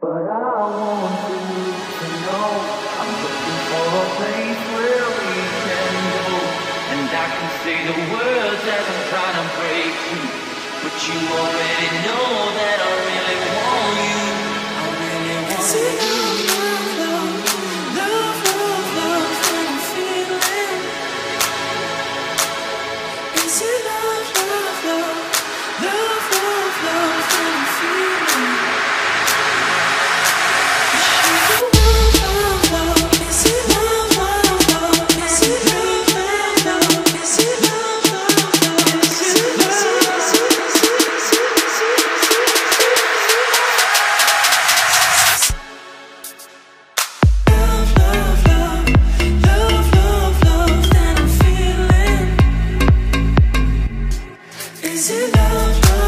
But I want you to know I'm looking for a place where we can go. And I can say the words as I'm trying to break you. But you already know love, love,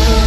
you.